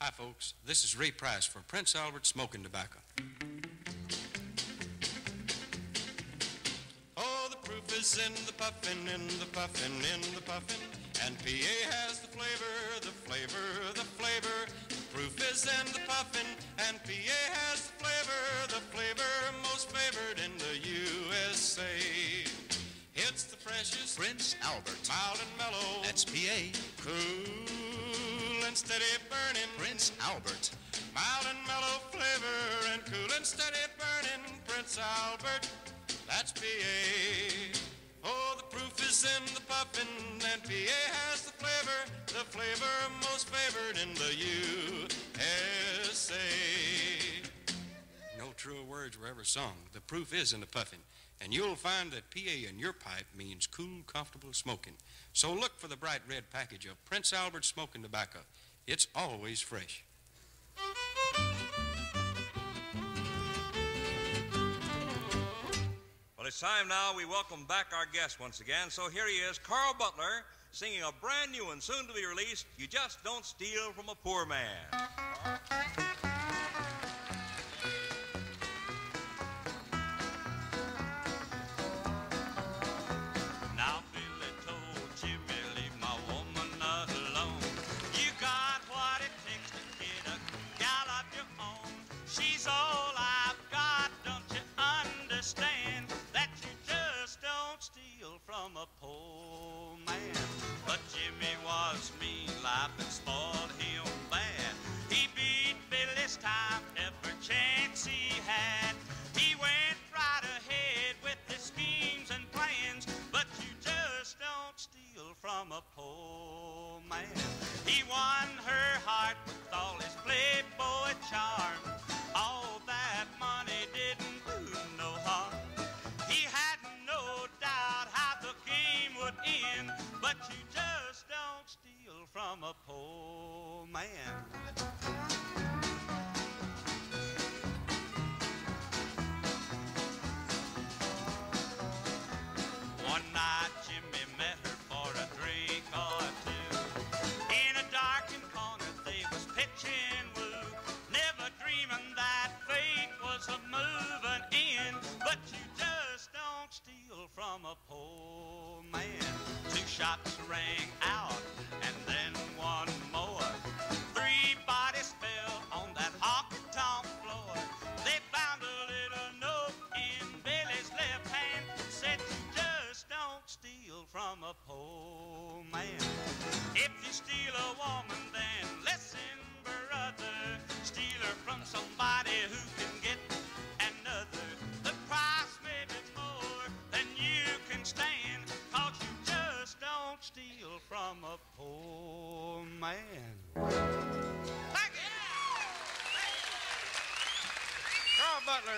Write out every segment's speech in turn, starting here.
Hi, folks. This is Ray Price for Prince Albert Smoking Tobacco. Oh, the proof is in the puffin, in the puffin, in the puffin. And PA has the flavor, the flavor, the flavor. The proof is in the puffin, and PA has the flavor, the flavor most favored in the USA. It's the freshest, Prince Albert. mild and mellow, That's PA. cool and steady burning. Prince Albert. Mild and mellow flavor and cool and steady burning. Prince Albert, that's PA. Oh, the proof is in the puffin, and PA has the flavor, the flavor most favored in the USA. No truer words were ever sung. The proof is in the puffin, and you'll find that PA in your pipe means cool, comfortable smoking. So look for the bright red package of Prince Albert smoking tobacco. It's always fresh. Well, it's time now we welcome back our guest once again. So here he is, Carl Butler, singing a brand new one soon to be released. You just don't steal from a poor man. She's all a poor man. One night Jimmy met her for a drink or two. In a darkened corner they was pitching woo. Never dreaming that fate was a moving in. But you just don't steal from a poor man. Two shots rang out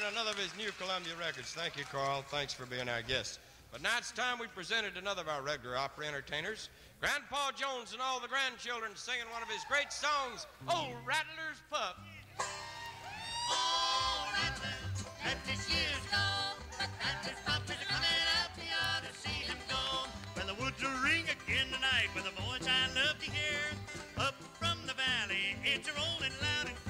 another of his new Columbia records. Thank you, Carl. Thanks for being our guest. But now it's time we presented another of our regular Opry entertainers, Grandpa Jones and all the grandchildren singing one of his great songs, Old Rattler's Pup. All rattlers, let this year's go. Rattlers pop is coming up, you ought to see him go. Well, the woods will ring again tonight with a voice I love to hear. Up from the valley, it's rolling loud and.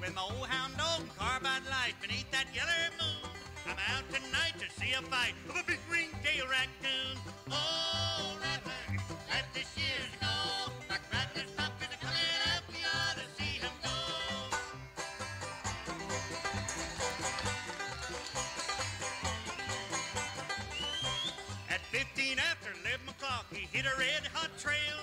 With my old hound dog and carbide light beneath that yeller moon. I'm out tonight to see a fight of a big ring-tailed raccoon. All rattlers, let this year's go. But rattlers pop is coming up, you ought to see him go. At 15 after 11 o'clock, he hit a red hot trail.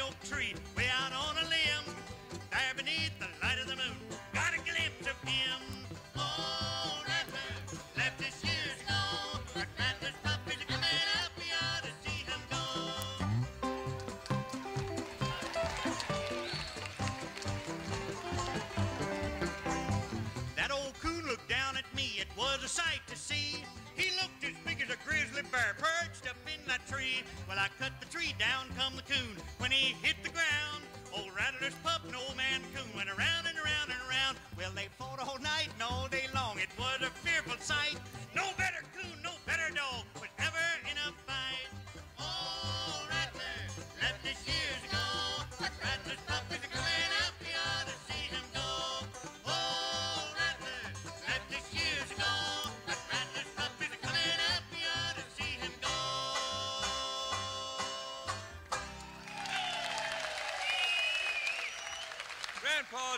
Oak tree, way out on a limb. There beneath the light of the moon, got a glimpse of him. All rattlers, let this year's go. But rattlers pop is coming up, you ought to see him go. That old coon looked down at me, it was a sight to see. Tree. Well, I cut the tree down, come the coon. When he hit the ground, old Rattler's pup and old man coon went around and around and around. Well, they fought all night and all day long. It was a fearful sight. No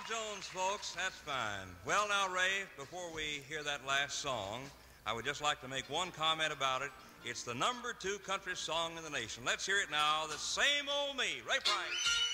Jones, folks. That's fine. Well, now, Ray, before we hear that last song, I would just like to make one comment about it. It's the number two country song in the nation. Let's hear it now. The same old me, Ray Price.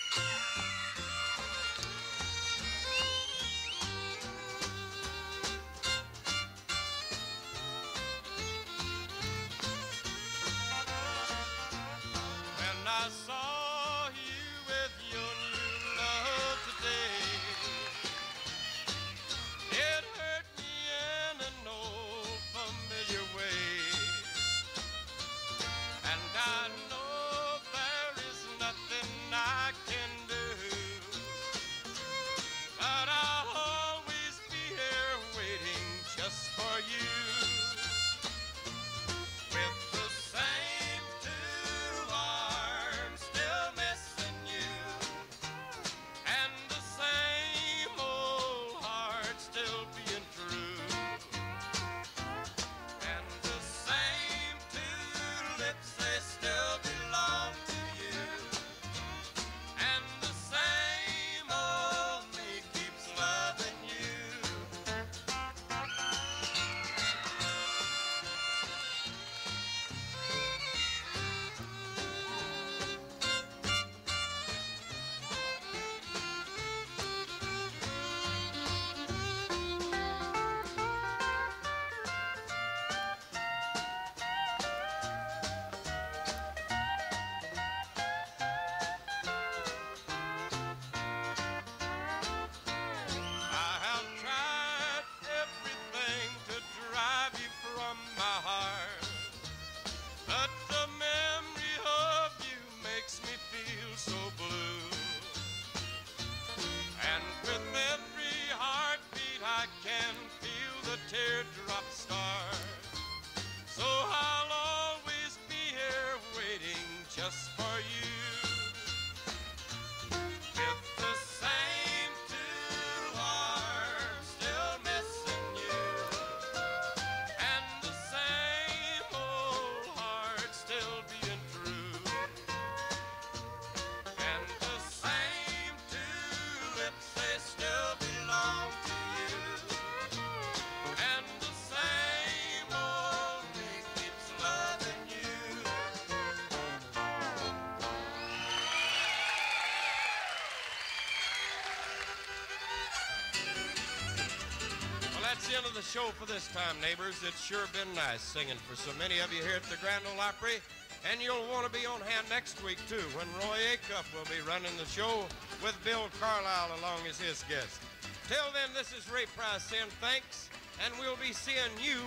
The end of the show for this time, neighbors. It's sure been nice singing for so many of you here at the Grand Ole Opry. And you'll want to be on hand next week, too, when Roy Acuff will be running the show with Bill Carlisle along as his guest. Till then, this is Ray Price saying thanks, and we'll be seeing you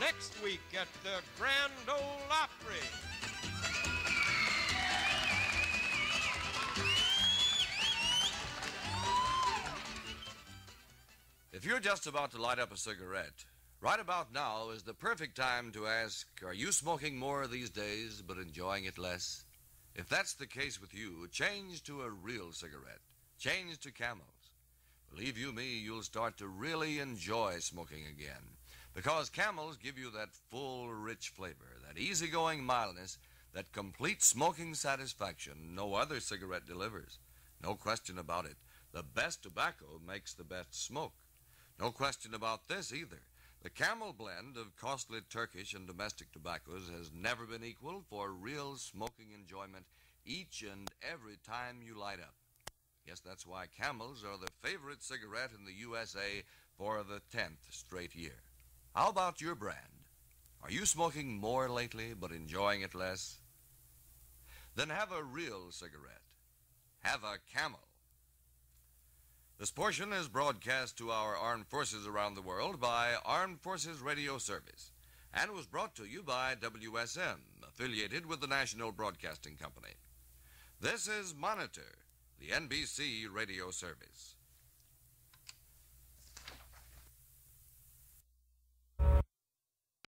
next week at the Grand Ole Opry. You're just about to light up a cigarette, right about now is the perfect time to ask Are you smoking more these days but enjoying it less? If that's the case with you, change to a real cigarette. Change to Camels. Believe you me, you'll start to really enjoy smoking again. Because Camels give you that full, rich flavor, that easygoing mildness, that complete smoking satisfaction no other cigarette delivers. No question about it. The best tobacco makes the best smoke. No question about this either. The Camel blend of costly Turkish and domestic tobaccos has never been equaled for real smoking enjoyment each and every time you light up. Yes, that's why Camels are the favorite cigarette in the USA for the 10th straight year. How about your brand? Are you smoking more lately but enjoying it less? Then have a real cigarette. Have a Camel. This portion is broadcast to our armed forces around the world by Armed Forces Radio Service and was brought to you by WSM, affiliated with the National Broadcasting Company. This is Monitor, the NBC radio service.